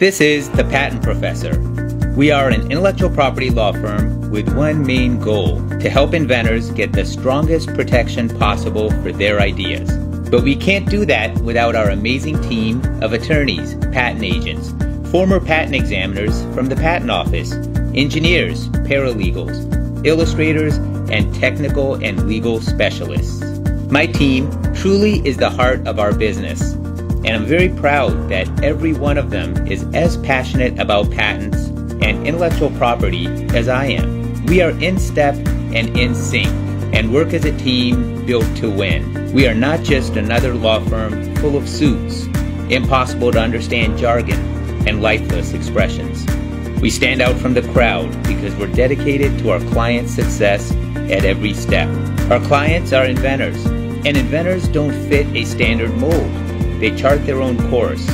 This is The Patent Professor. We are an intellectual property law firm with one main goal to help inventors get the strongest protection possible for their ideas. But we can't do that without our amazing team of attorneys, patent agents, former patent examiners from the Patent Office, engineers, paralegals, illustrators, and technical and legal specialists. My team truly is the heart of our business and I'm very proud that every one of them is as passionate about patents and intellectual property as I am. We are in step and in sync and work as a team built to win. We are not just another law firm full of suits, impossible to understand jargon, and lifeless expressions. We stand out from the crowd because we're dedicated to our clients' success at every step. Our clients are inventors, and inventors don't fit a standard mold. They chart their own course,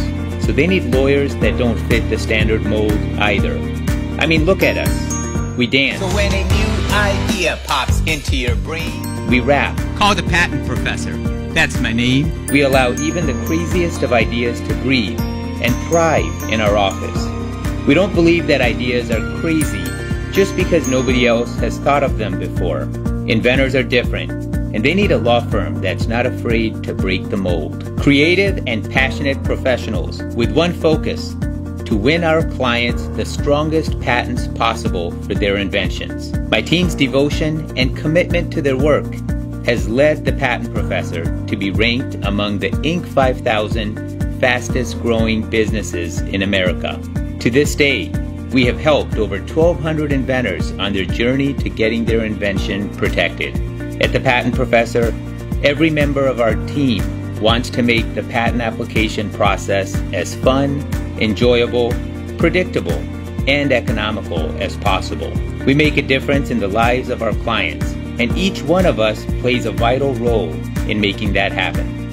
so they need lawyers that don't fit the standard mold either. I mean, look at us. We dance. So when a new idea pops into your brain, we rap. Call the patent professor. That's my name. We allow even the craziest of ideas to breathe and thrive in our office. We don't believe that ideas are crazy just because nobody else has thought of them before. Inventors are different and they need a law firm that's not afraid to break the mold. Creative and passionate professionals with one focus to win our clients the strongest patents possible for their inventions. My team's devotion and commitment to their work has led the patent professor to be ranked among the Inc. 5000 fastest growing businesses in America. To this day, we have helped over 1,200 inventors on their journey to getting their invention protected. At the Patent Professor, every member of our team wants to make the patent application process as fun, enjoyable, predictable, and economical as possible. We make a difference in the lives of our clients, and each one of us plays a vital role in making that happen.